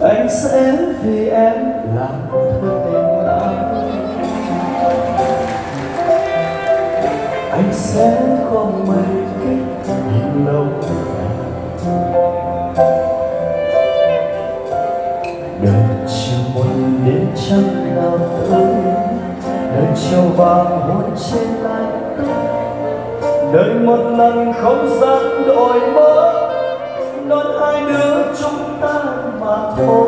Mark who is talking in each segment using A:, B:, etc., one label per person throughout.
A: anh sẽ vì em làm thật tình anh anh sẽ không mấy cách nhìn lâu đời chiều muốn đến trăng nào tới. Đời chiều vàng hôn trên lai đời một lần không gian đổi mới. Đón hai đứa chúng mà thôi.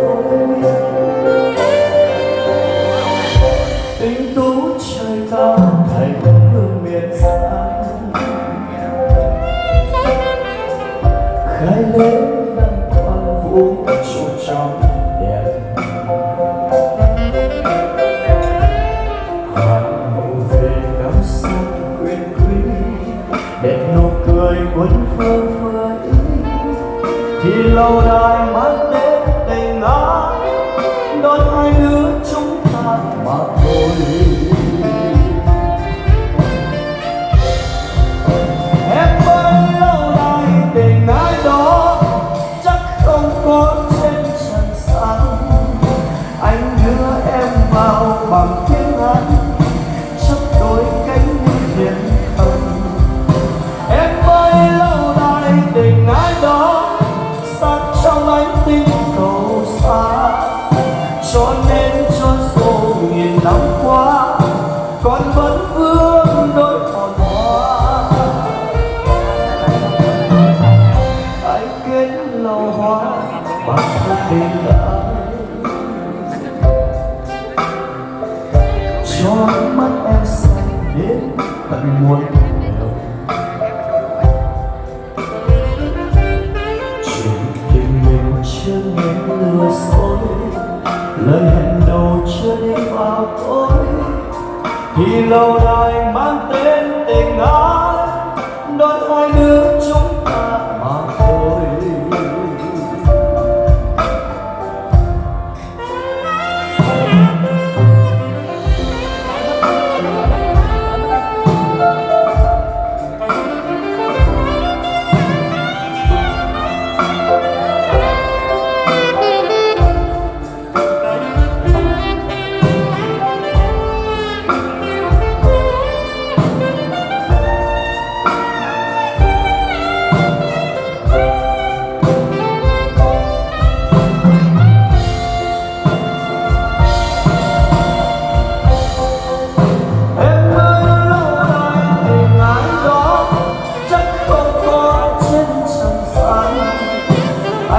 A: Tình tú trời cao thành hương miền xa khai lên năm quan vũ trụ trong đèn. Hoàng hậu về cao sang quyền quý đẹp nụ cười quấn phơ phới thì lâu đài mắt đến tình ái tình ái cho mắt em xanh đến tận muôn đều chuyện tình mình chưa nghe lừa dối lời hẹn đầu chưa đi vào tối thì lâu đài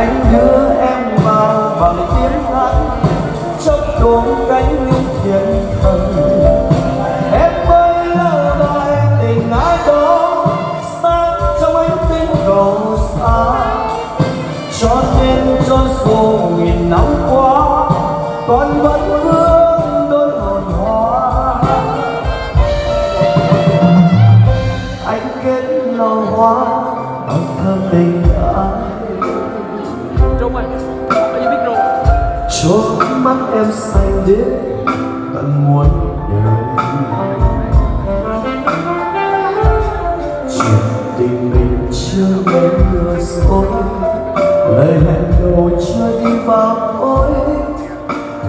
A: Anh đưa em vào bằng tiếng hát chấp đốm cánh linh thiên thần Em ơi lơ đài tình ái đó xa trong ánh tinh cầu xa. Cho nên cho dù cho mắt em xanh đến tận muôn đời chuyện tình mình chưa bên lừa dối lời hẹn đầu chưa đi vào tối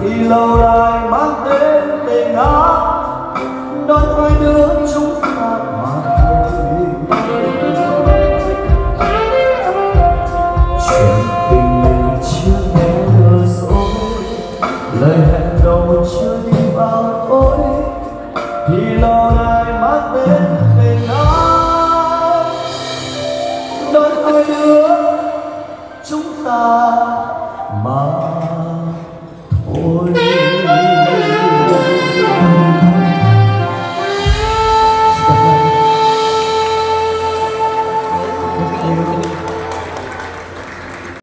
A: thì lâu đài mang đến tình ái đón hai đứa thì lâu ngại mang đến mình ái đón đôi đứa chúng ta mà